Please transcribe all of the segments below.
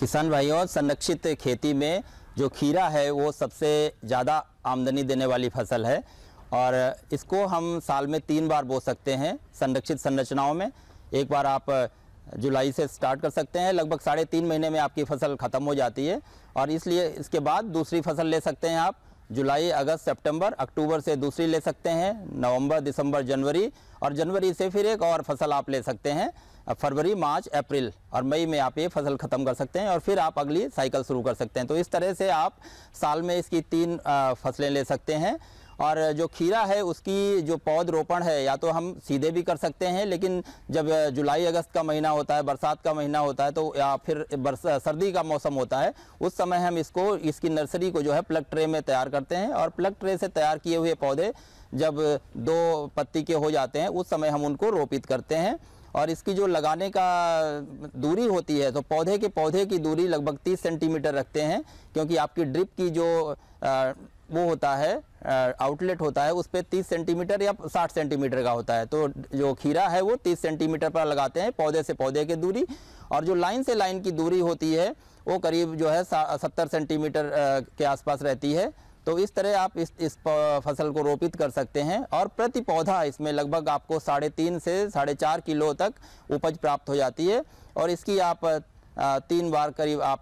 किसान भाइयों, संरक्षित खेती में जो खीरा है, वो सबसे ज़्यादा आमदनी देने वाली फ़सल है। और इसको हम साल में तीन बार बो सकते हैं संरक्षित संरचनाओं में। एक बार आप जुलाई से स्टार्ट कर सकते हैं, लगभग साढ़े तीन महीने में आपकी फ़सल ख़त्म हो जाती है। और इसलिए इसके बाद दूसरी फ़सल ले सकते हैं आप। जुलाई, अगस्त, सितंबर, अक्टूबर से दूसरी ले सकते हैं, नवंबर, दिसंबर, जनवरी और जनवरी से फिर एक और फ़सल आप ले सकते हैं फरवरी, मार्च, अप्रैल और मई में आप ये फ़सल ख़त्म कर सकते हैं और फिर आप अगली साइकिल शुरू कर सकते हैं। तो इस तरह से आप साल में इसकी तीन फ़सलें ले सकते हैं। और जो खीरा है उसकी जो पौध रोपण है या तो हम सीधे भी कर सकते हैं लेकिन जब जुलाई अगस्त का महीना होता है बरसात का महीना होता है तो या फिर सर्दी का मौसम होता है उस समय हम इसको इसकी नर्सरी को जो है प्लग ट्रे में तैयार करते हैं और प्लग ट्रे से तैयार किए हुए पौधे जब दो पत्ती के हो जाते हैं उस समय हम उनको रोपित करते हैं और इसकी जो लगाने का दूरी होती है तो पौधे के पौधे की दूरी लगभग 30 सेंटीमीटर रखते हैं क्योंकि आपकी ड्रिप की जो आ, वो होता है आउटलेट होता है, उस पर तीस सेंटीमीटर या साठ सेंटीमीटर का होता है। तो जो खीरा है वो तीस सेंटीमीटर पर लगाते हैं, पौधे से पौधे की दूरी। और जो लाइन से लाइन की दूरी होती है, वो करीब जो है सत्तर सेंटीमीटर के आसपास रहती है। तो इस तरह आप इस इस फ़सल को रोपित कर सकते हैं। और प्रति पौधा इसमें लगभग आपको साढ़े तीन से साढ़े चार किलो तक उपज प्राप्त हो जाती है। और इसकी आप तीन बार करीब आप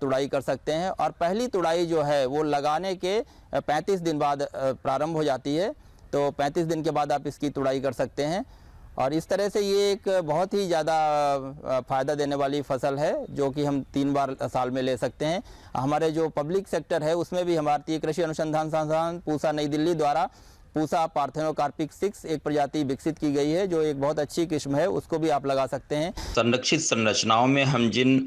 तुड़ाई कर सकते हैं। और पहली तुड़ाई जो है, वो लगाने के 35 दिन बाद प्रारंभ हो जाती है। तो 35 दिन के बाद आप इसकी तुड़ाई कर सकते हैं। और इस तरह से ये एक बहुत ही ज़्यादा फ़ायदा देने वाली फ़सल है, जो कि हम तीन बार साल में ले सकते हैं। हमारे जो पब्लिक सेक्टर है, उसमें भी भारतीय कृषि अनुसंधान संस्थान, पूसा नई दिल्ली द्वारा पूसा पार्थेनोकार्पिक सिक्स एक प्रजाति विकसित की गई है जो एक बहुत अच्छी किस्म है उसको भी आप लगा सकते हैं। संरक्षित संरचनाओं में हम जिन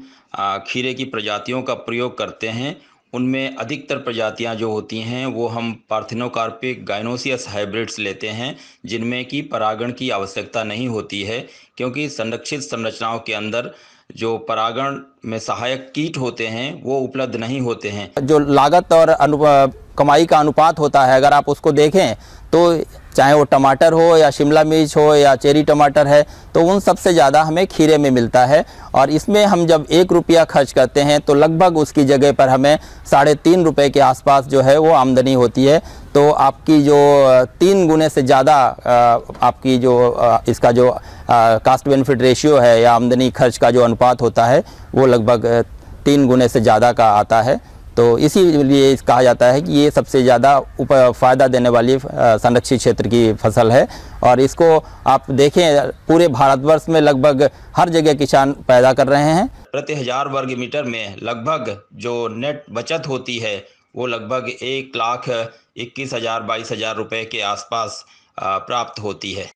खीरे की प्रजातियों का प्रयोग करते हैं उनमें अधिकतर प्रजातियाँ जो होती हैं वो हम पार्थिनोकार्पिक गाइनोसियस हाइब्रिड्स लेते हैं जिनमें कि परागण की आवश्यकता नहीं होती है क्योंकि संरक्षित संरचनाओं के अंदर जो परागण में सहायक कीट होते हैं वो उपलब्ध नहीं होते हैं। जो लागत और कमाई का अनुपात होता है। अगर आप उसको देखें तो चाहे वो टमाटर हो या शिमला मिर्च हो या चेरी टमाटर है तो उन सबसे ज़्यादा हमें खीरे में मिलता है। और इसमें हम जब एक रुपया खर्च करते हैं तो लगभग उसकी जगह पर हमें साढ़े तीन रुपये के आसपास जो है, वो आमदनी होती है। तो आपकी जो तीन गुने से ज़्यादा आपकी जो इसका जो कास्ट बेनिफिट रेशियो है या आमदनी खर्च का जो अनुपात होता है, वो लगभग तीन गुने से ज़्यादा का आता है। तो इसीलिए कहा जाता है कि ये सबसे ज़्यादा फ़ायदा देने वाली संरक्षित क्षेत्र की फ़सल है। और इसको आप देखें, पूरे भारतवर्ष में लगभग हर जगह किसान पैदा कर रहे हैं। प्रति हज़ार वर्ग मीटर में लगभग जो नेट बचत होती है, वो लगभग एक लाख इक्कीस हज़ार बाईस हज़ार रुपये के आसपास प्राप्त होती है।